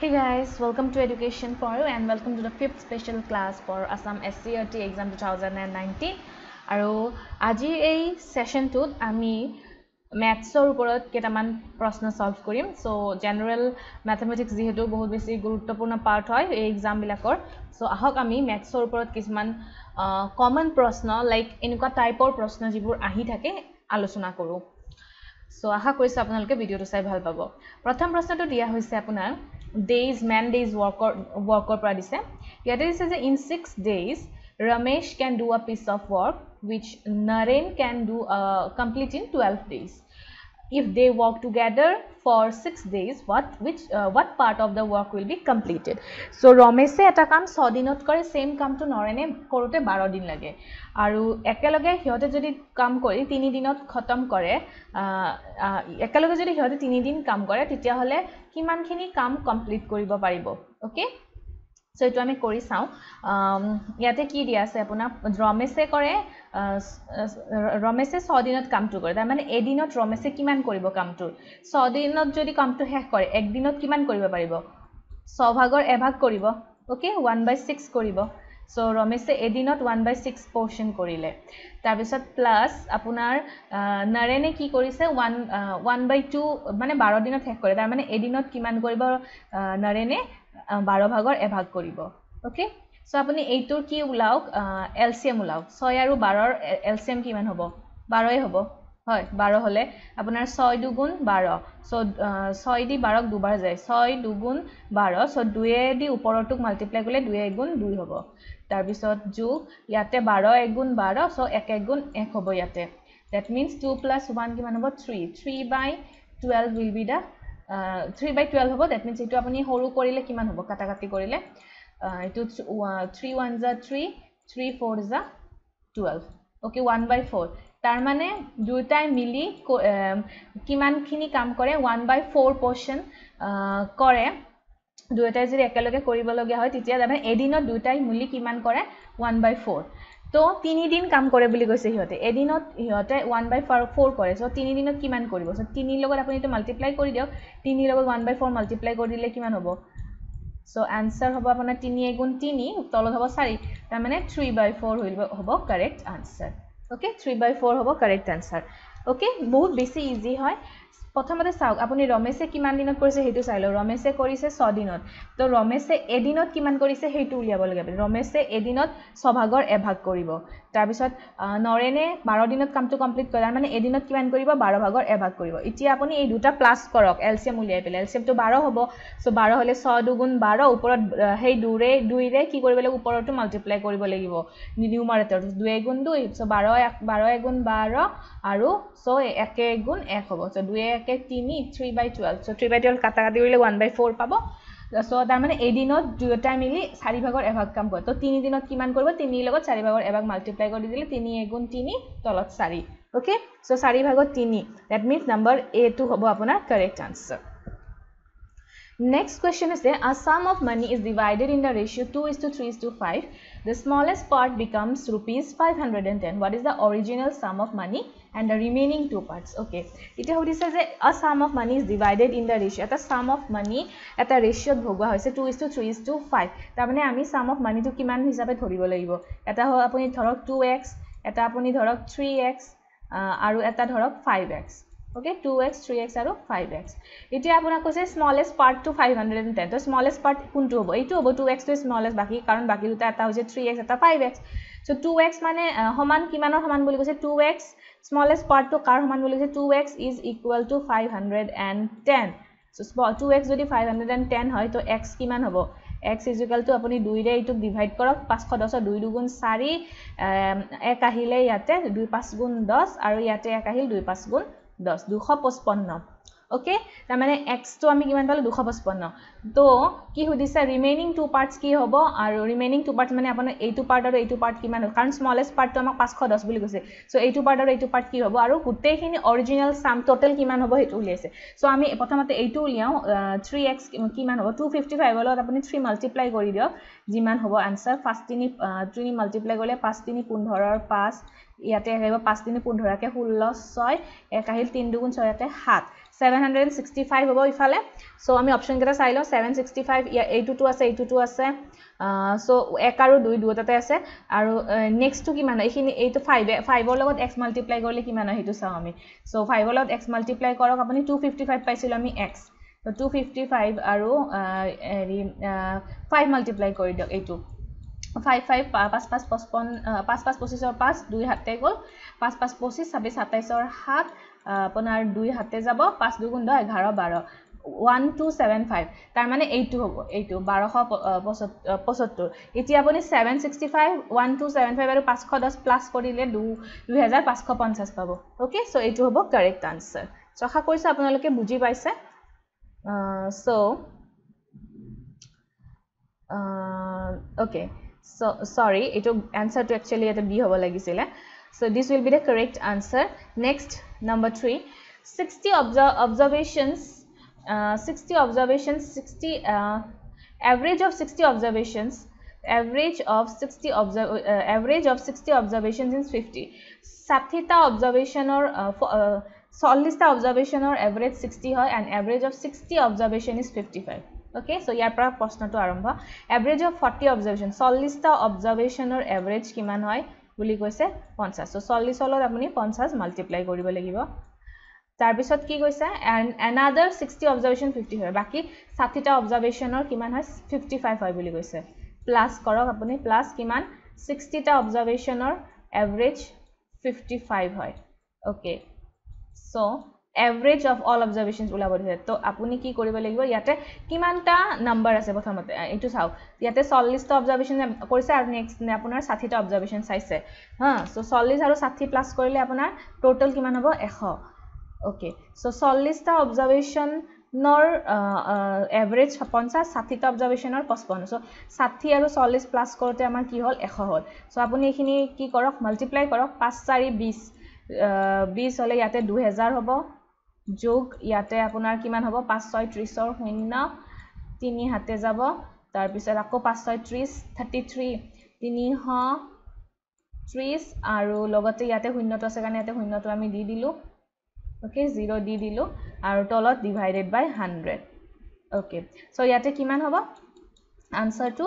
Hey guys, welcome to Education for You and welcome to the fifth special class for Assam SCRT exam 2019. আৰু আজি এই ছেশ্যনটোত আমি মেথছৰ ওপৰত কেইটামান প্ৰশ্ন চল্ভ কৰিম। চ' জেনেৰেল মেথমেটিক্স যিহেতু বহুত বেছি গুৰুত্বপূৰ্ণ পাৰ্ট হয় এই এক্সামবিলাকৰ চ' আহক আমি মেথছৰ ওপৰত কিছুমান কমন প্ৰশ্ন লাইক এনেকুৱা টাইপৰ প্ৰশ্ন যিবোৰ আহি থাকে আলোচনা কৰোঁ। চ' আশা কৰিছোঁ আপোনালোকে ভিডিঅ'টো চাই ভাল পাব। প্ৰথম প্ৰশ্নটো দিয়া হৈছে আপোনাৰ ডেইজ মেন ডেইজ ৱৰ্কৰ ৱৰ্কৰ পৰা দিছে ইয়াতে দিছে যে in six days Ramesh can do a piece of work which Naren can do uh, complete in 12 days. They work together for 6 days, what which uh, what part of the work will be completed? So Romese এটা কাম 6 দিনত কৰে same কামটো নৰেনে কৰোতে 12 দিন লাগে। আৰু একেলগে সিহঁতে যদি কাম কৰি 3 দিনত খতম কৰে একেলগে যদি সিহঁতে 3 দিন কাম কৰে তেতিয়াহ'লে কিমানখিনি কাম কমপ্লিট কৰিব পাৰিব? অ'কে চ' এইটো আমি কৰি চাওঁ। ইয়াতে কি দিয়া আছে আপোনাৰ ৰমেশে কৰে ৰমেশে ছদিনত কামটো কৰে। তাৰমানে এদিনত ৰমেশে কিমান কৰিব কামটো ছদিনত যদি কামটো শেষ কৰে একদিনত কিমান কৰিব পাৰিব? ছভাগৰ এভাগ কৰিব। অ'কে ওৱান বাই ছিক্স কৰিব। চ' ৰমেশে এদিনত ওৱান বাই ছিক্স পৰ্চন কৰিলে। তাৰপিছত প্লাছ আপোনাৰ নৰেনে কি কৰিছে? ওৱান ওৱান বাই টু মানে বাৰ দিনত শেষ কৰে। তাৰমানে এদিনত কিমান কৰিব? নৰেনে বাৰ ভাগৰ এভাগ কৰিব। অ'কে চ' আপুনি এইটোৰ কি ওলাওক? এল চি এম ওলাওক। ছয় আৰু বাৰৰ এল চি এম কিমান হ'ব? বাৰই হ'ব। হয় বাৰ হ'লে আপোনাৰ ছয় দুগুণ বাৰ। চ' ছয় দি বাৰক দুবাৰ যায়। ছয় দুগুণ বাৰ। চ' দুয়েদি ওপৰটোক মাল্টিপ্লাই কৰিলে দুই এগুণ দুই হ'ব। তাৰপিছত যোগ ইয়াতে বাৰ এগুণ বাৰ। চ' এক এগুণ এক হ'ব ইয়াতে। That means two plus one কিমান হ'ব? Three three by twelve will be the three by twelve হ'ব ডেট মিনছ এইটো আপুনি সৰু কৰিলে কিমান হ'ব? কাটা কাটি কৰিলে এইটো থ্ৰী ওৱান জা থ্ৰী থ্ৰী ফ'ৰ জা twelve okay one by four তাৰমানে দুয়োটাই মিলি কিমানখিনি কাম কৰে? ওৱান বাই ফ'ৰ পৰ্চন কৰে। দুয়োটাই যদি একেলগে কৰিবলগীয়া হয় তেতিয়া তাৰমানে এদিনত দুয়োটাই মিলি কিমান কৰে? ওৱান বাই ফ'ৰ তো তিনিদিন কাম কৰে বুলি কৈছে সিহঁতে। এদিনত সিহঁতে ওৱান বাই ফ'ৰ ফ'ৰ কৰে। চ' তিনিদিনত কিমান কৰিব? চ' তিনিৰ লগত আপুনি এইটো মাল্টিপ্লাই কৰি দিয়ক। তিনিৰ লগত ওৱান বাই ফ'ৰ মাল্টিপ্লাই কৰি দিলে কিমান হ'ব? চ' এনচাৰ হ'ব আপোনাৰ তিনি এগুণ তিনি তলত হ'ব চাৰি। তাৰমানে থ্ৰী বাই ফ'ৰ হ'ব correct answer okay three by four হ'ব কাৰেক্ট আনচাৰ অ'কে বহুত বেছি ইজি হয়। প্ৰথমতে চাওক আপুনি ৰমেশে কিমান দিনত কৰিছে সেইটো চাই লওক। ৰমেশে কৰিছে ছদিনত তো ৰমেশে এদিনত কিমান কৰিছে সেইটো উলিয়াব লাগে ৰমেশে এদিনত ছভাগৰ এভাগ কৰিব। তাৰপিছত নৰেনে বাৰ দিনত কামটো কমপ্লিট কৰে। তাৰমানে এদিনত কিমান কৰিব? বাৰ ভাগৰ এভাগ কৰিব। এতিয়া আপুনি এই দুটা প্লাছ কৰক এল চি এম উলিয়াই পেলাই। এল চি এমটো বাৰ হ'ব। চ' বাৰ হ'লে ছয় দুগুণ বাৰ ওপৰত সেই দুৰে দুইৰে কি কৰিব লাগিব? ওপৰতো মাল্টিপ্লাই কৰিব লাগিব। নিউমাৰেটৰ দুই এগুণ দুই। চ' বাৰ বাৰ এগুণ বাৰ আৰু চ' একে এগুণ এক হ'ব। চ' দুই একে তিনি three by twelve so' three by twelve কাটা কাটি কৰিলে ওৱান বাই ফ'ৰ পাব। চ' তাৰমানে এদিনত দুয়োটাই মিলি চাৰি ভাগৰ এভাগ কাম কৰে। তো তিনিদিনত কিমান কৰিব? তিনিৰ লগত চাৰি ভাগৰ এভাগ মাল্টিপ্লাই কৰি দিলে তিনি এগুণ তিনি তলত চাৰি। অ'কে চ' চাৰি ভাগত তিনি ডেট মিনছ নাম্বাৰ এটো হ'ব আপোনাৰ correct answer Next question is a sum of money is divided in the ratio 2 is to 3 is to 5. The smallest part becomes rupees 510. What is the original sum of money and the remaining two parts? Okay. It is a sum of money is divided in the ratio. At a sum of money at a ratio bhogwa 2 is to 3 is to 5. Tamane ami sum of money to kiman hisabe thoribo lagibo. Eta ho apuni thorok 2x, eta apuni thorok 3x, aru eta thorok 5x. okay 2x 3x আৰু 5x এতিয়া আপোনাক কৈছে smallest পাৰ্টটো 510 তো smallest part কোনটো হ'ব এইটো হ'ব 2x টো স্মলেষ্ট বাকী কাৰণ বাকী দুটা এটা হৈছে 3x এটা 5x চ' 2x মানে সমান কিমানৰ সমান বুলি কৈছে 2x পাৰ্টটো কাৰ সমান বুলি কৈছে? 2x is equal two 510 so 2x যদি 510 হয় তো x কিমান হ'ব? এক্স ইজুকেলটো আপুনি দুইৰে এইটোক ডিভাইড কৰক পাঁচশ দহৰ দুই দুগুণ চাৰি এক আহিলে ইয়াতে দুই পাঁচ গুণ দহ আৰু ইয়াতে এক আহিল দুই পাঁচ গুণ দহ দুশ পঁচপন্ন। অ'কে তাৰমানে এক্সটো আমি কিমান পালোঁ? দুশ পঁচপন্ন। তো কি সুধিছে? ৰিমেইনিং টু পাৰ্টছ কি হ'ব? আৰু ৰিমেইনিং টু পাৰ্টছ মানে আপোনাৰ এইটো পাৰ্ট আৰু এইটো পাৰ্ট কিমান হ'ব? কাৰণ স্মলেষ্ট পাৰ্টটো আমাক পাঁচশ দহ বুলি কৈছে। চ' এইটো পাৰ্ট আৰু এইটো পাৰ্ট কি হ'ব? আৰু গোটেইখিনি অৰিজিনেল চাম ট'টেল কিমান হ'ব সেইটো উলিয়াইছে। চ' আমি প্ৰথমতে এইটো উলিয়াওঁ থ্ৰী এক্স কিমান হ'ব? টু ফিফটি ফাইভৰ লগত আপুনি থ্ৰী মাল্টিপ্লাই কৰি দিয়ক। যিমান হ'ব আনচাৰ পাঁচ তিনি তিনি মাল্টিপ্লাই কৰিলে পাঁচ তিনি পোন্ধৰৰ পাঁচ ইয়াতে আহিব পাঁচ তিনি পোন্ধৰকৈ ষোল্ল ছয় এক আহিল তিনি দুগুণ ছয় ইয়াতে সাত। Seven hundred and sixty five হ'ব ইফালে। চ' আমি অপশ্যনকেইটা চাই লওঁ। ছেভেন ছিক্সটি ফাইভ আছে এইটোতো আছে। চ' এক আৰু দুই দুয়োটাতে আছে। আৰু নেক্সটটো কিমান হয়? এইখিনি এইটো ফাইভে ফাইভৰ লগত এক্স মাল্টিপ্লাই কৰিলে কিমান হয় সেইটো চাওঁ আমি। চ' ফাইভৰ লগত এক্স মাল্টিপ্লাই কৰক আপুনি টু ফিফটি ফাইভ পাইছিলোঁ আমি এক্স ত' টু আৰু হেৰি ফাইভ মাল্টিপ্লাই কৰি দিয়ক এইটো। ফাইভ ফাইভ পাঁচ পাঁচ পঁচপন্ন পাঁচ পাঁচ পঁচিছৰ পাঁচ দুই হাতে গ'ল। পাঁচ পাঁচ পঁচিছ ছাব্বিছ সাতাইছৰ সাত। আপোনাৰ দুই হাতে যাব পাঁচ দুগুণ দহ এঘাৰ বাৰ। ওৱান টু ছেভেন ফাইভ তাৰমানে এইটো হ'ব এইটো বাৰশ পঁচত্তৰ। এতিয়া আপুনি seven sixty five one two seven five আৰু পাঁচশ দহ প্লাছ কৰিলে দুহেজাৰ পাঁচশ পঞ্চাছ পাব। অ'কে চ' এইটো হ'ব কাৰেক্ট আনচাৰ চ' আশা কৰিছোঁ আপোনালোকে বুজি পাইছে। চ' অ'কে চৰি এইটো এনচাৰটো একচুৱেলি ইয়াতে বি হ'ব লাগিছিলে। So' this will be the correct answer next number three sixty observe observations sixty observations sixty average of sixty observations average of sixty observe average of sixty observations in fifty ষাঠিটা অবজাৰ্ভেশ্যনৰ চল্লিছটা অবজাৰ্ভেশ্যনৰ average sixty হয় and average of sixty observation is fifty five okay so' ইয়াৰ পৰা প্ৰশ্নটো আৰম্ভ। Average of forty observation চল্লিছটা অবজাৰ্ভেশ্যনৰ এভাৰেজ কিমান হয়? বুলি কৈছে পঞ্চাছ। চ' চল্লিছৰ লগত আপুনি পঞ্চাছ মাল্টিপ্লাই কৰিব লাগিব। তাৰপিছত কি কৈছে? Another sixty observation fifty five বাকী ষাঠিটা অবজাৰ্ভেশ্যনৰ কিমান হয়? ফিফটি ফাইভ হয় বুলি কৈছে। প্লাছ কৰক আপুনি প্লাছ কিমান? ছিক্সটিটা অবজাৰ্ভেশ্যনৰ এভাৰেজ ফিফটি ফাইভ হয়। Okay so' average of all observations ওলাব দিছে তো আপুনি কি কৰিব লাগিব ইয়াতে কিমানটা নাম্বাৰ আছে প্ৰথমতে? এইটো চাওক। ইয়াতে চল্লিছটা অবজাৰ্ভেশ্যন কৰিছে আৰু নেক্সট আপোনাৰ ষাঠিটা অবজাৰ্ভেশ্যন চাইছে। হা চ' চল্লিছ আৰু ষাঠি প্লাছ কৰিলে আপোনাৰ ট'টেল কিমান হ'ব? এশ। অ'কে চ' চল্লিছটা অবজাৰ্ভেশ্যনৰ এভাৰেজ পঞ্চাছ ষাঠিটা অবজাৰ্ভেশ্যনৰ পঁচপন্ন। চ' ষাঠি আৰু চল্লিছ প্লাছ কৰোঁতে আমাৰ কি হ'ল? এশ হ'ল। চ' আপুনি এইখিনি কি কৰক মাল্টিপ্লাই কৰক পাঁচ চাৰি বিছ বিছ হ'লে ইয়াতে দুহেজাৰ হ'ব। যোগ ইয়াতে আপোনাৰ কিমান হ'ব? পাঁচ ছয় ত্ৰিছৰ শূন্য তিনি হাতে যাব। তাৰপিছত আকৌ পাঁচ ছয় ত্ৰিছ থাৰ্টি থ্ৰী তিনিশ ত্ৰিছ আৰু লগতে ইয়াতে শূন্যটো আছে কাৰণে ইয়াতে শূন্যটো আমি দি দিলোঁ। অ'কে জিৰ' দি দিলোঁ আৰু তলত divided by hundred okay so' ইয়াতে কিমান হ'ব? আনচাৰটো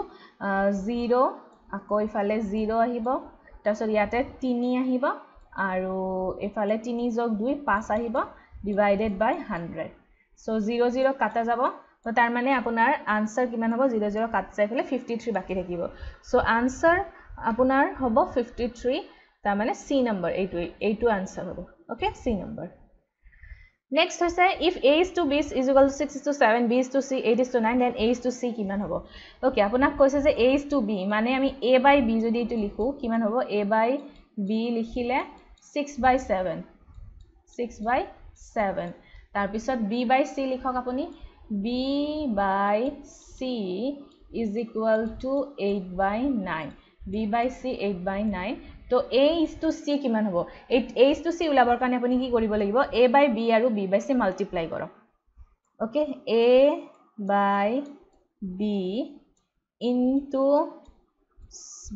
জিৰ' আকৌ ইফালে জিৰ' আহিব। তাৰপিছত ইয়াতে তিনি আহিব আৰু এইফালে তিনি যোগ দুই পাঁচ আহিব। Divided by hundred so' zero' zero' কাটা যাব। ত' তাৰমানে আপোনাৰ আনচাৰ কিমান হ'ব? জিৰ' জিৰ' কাট যাই পেলাই ফিফটি থ্ৰী বাকী থাকিব। চ' আনচাৰ আপোনাৰ হ'ব ফিফটি থ্ৰী তাৰমানে চি নম্বৰ এইটোৱে এইটো আনচাৰ হ'ব। অ'কে চি নম্বৰ নেক্সট হৈছে if A is to B is equal to six to seven B is to C eight is to nine then A is to C কিমান হ'ব? Okay আপোনাক কৈছে যে এ is two B মানে আমি এ by B যদি এইটো লিখোঁ কিমান হ'ব? এ বাই বি লিখিলে six by seven six by seven তাৰপিছত বি বাই চি লিখক আপুনি। B by c is equal to eight by nine b by c eight by nine তো এ ইজ টু চি কিমান হ'ব? এই এ ইজ টু চি ওলাবৰ কাৰণে আপুনি কি কৰিব লাগিব? এ বাই বি আৰু বি বাই চি মাল্টিপ্লাই কৰক। Okay A by B into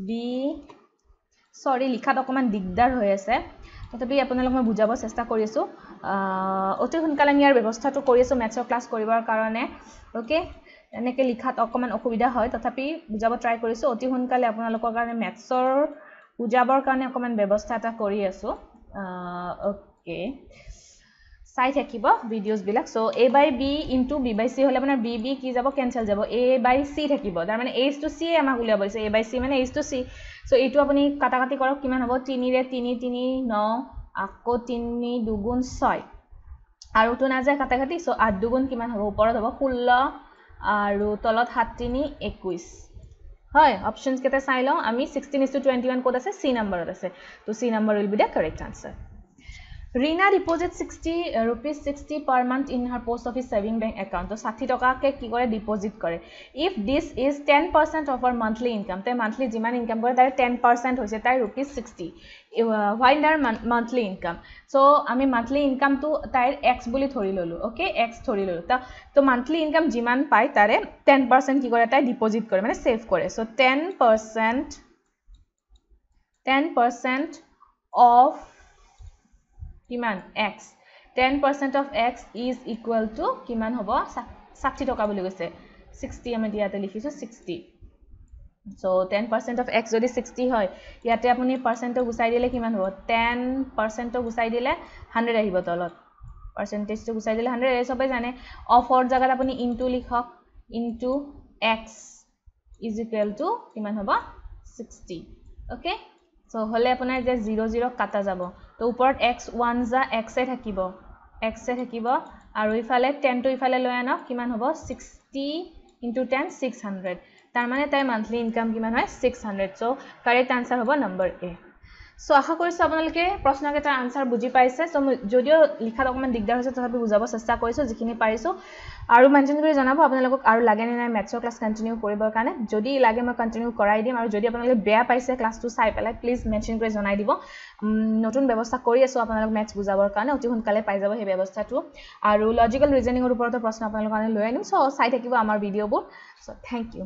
B sorry লিখাত অকণমান দিগদাৰ হৈ আছে। তথাপি আপোনালোক মই বুজাব চেষ্টা কৰি আছোঁ। অতি সোনকালে আমি ইয়াৰ ব্যৱস্থাটো কৰি আছোঁ মেথছৰ ক্লাছ কৰিবৰ কাৰণে। অ'কে এনেকৈ লিখাত অকণমান অসুবিধা হয় তথাপি বুজাব ট্ৰাই কৰিছোঁ। অতি সোনকালে আপোনালোকৰ কাৰণে মেথছৰ বুজাবৰ কাৰণে অকণমান ব্যৱস্থা এটা কৰি আছোঁ। অ'কে চাই থাকিব ভিডিঅ'জবিলাক so' A by B into B by C হ'লে আপোনাৰ বি বি কি যাব? কেঞ্চেল যাব। এ বাই চি থাকিব। তাৰমানে এইচ টু চিয়ে আমাক উলিয়াব দিছে। এ বাই চি মানে এইচ টু চি চ' এইটো আপুনি কাটা কাটি কৰক। কিমান হ'ব? তিনিৰে তিনি তিনি ন আকৌ তিনি দুগুণ ছয়। আৰুতো নাযায় কাটা কাটি চ' আঠ দুগুণ কিমান হ'ব? ওপৰত হ'ব ষোল্ল আৰু তলত সাত তিনি একৈছ হয় অপশ্যনছকেইটা চাই লওঁ। আমি sixteen is to twenty one ক'ত আছে? চি নম্বৰত আছে। ত' C number will be the correct answer deposit sixty rupees sixty per month in her post office saving bank account তো ষাঠি টকাকৈ কি কৰে ডিপজিট কৰে? If this is ten percent of her monthly income তাই monthly যিমান income কৰে তাৰে টেন পাৰ্চেণ্ট হৈছে তাইৰ ৰুপিজ ছিক্সটি হোৱাইন দাৰ মান্থলি ইনকাম চ' আমি মান্থলি ইনকামটো তাইৰ এক্স বুলি ধৰি ল'লোঁ অ'কে এক্স ধৰি ল'লোঁ। তো মান্থলি ইনকাম যিমান পায় তাৰে টেন পাৰ্চেণ্ট কি কৰে তাই ডিপজিট কৰে মানে ছেভ কৰে। So' ten percent ten percent of কিমান x ten percent of x is equal to কিমান হ'ব? ষাঠি টকা বুলি কৈছে। ছিক্সটি আমি ইয়াতে লিখিছোঁ sixty so' ten percent of x যদি ছিক্সটি হয় ইয়াতে আপুনি পাৰ্চেণ্টটো গুচাই দিলে কিমান হ'ব? টেন পাৰ্চেণ্টটো গুচাই দিলে হাণ্ড্ৰেড আহিব তলত। পাৰ্চেণ্টেজটো গুচাই দিলে হাণ্ড্ৰেড এই চবেই জানে। অফৰ জেগাত আপুনি ইনটু লিখক। Into x is equal to কিমান হ'ব? ছিক্সটি অ'কে চ' হ'লে আপোনাৰ যে জিৰ' জিৰ' কাটা যাব। তো ওপৰত এক্স ওৱান যা এক্সে থাকিব। এক্সে থাকিব আৰু ইফালে টেনটো ইফালে লৈ আনক কিমান হ'ব? Sixty into ten six hundred তাৰমানে তাইৰ মান্থলি ইনকাম কিমান হয়? Six hundred so' correct answer হ'ব নম্বৰ এ চ' আশা কৰিছোঁ আপোনালোকে প্ৰশ্নকেইটাৰ আনচাৰ বুজি পাইছে। চ' যদিও লিখাত অকণমান দিগদাৰ হৈছে তথাপি বুজাব চেষ্টা কৰিছোঁ যিখিনি পাৰিছোঁ। আৰু মেনশ্যন কৰি জনাব আপোনালোকক আৰু লাগে নে নাই মেথছৰ ক্লাছ কণ্টিনিউ কৰিবৰ কাৰণে। যদি লাগে মই কণ্টিনিউ কৰাই দিম। আৰু যদি আপোনালোকে বেয়া পাইছে ক্লাছটো চাই পেলাই প্লিজ মেনশ্যন কৰি জনাই দিব। নতুন ব্যৱস্থা কৰি আছোঁ আপোনালোক মেথছ বুজাবৰ কাৰণে অতি সোনকালে পাই যাব সেই ব্যৱস্থাটো। আৰু লজিকেল ৰিজনিঙৰ ওপৰতো প্ৰশ্ন আপোনালোকৰ কাৰণে লৈ আনিম। চ' চাই থাকিব আমাৰ ভিডিঅ'বোৰ চ' থেংক ইউ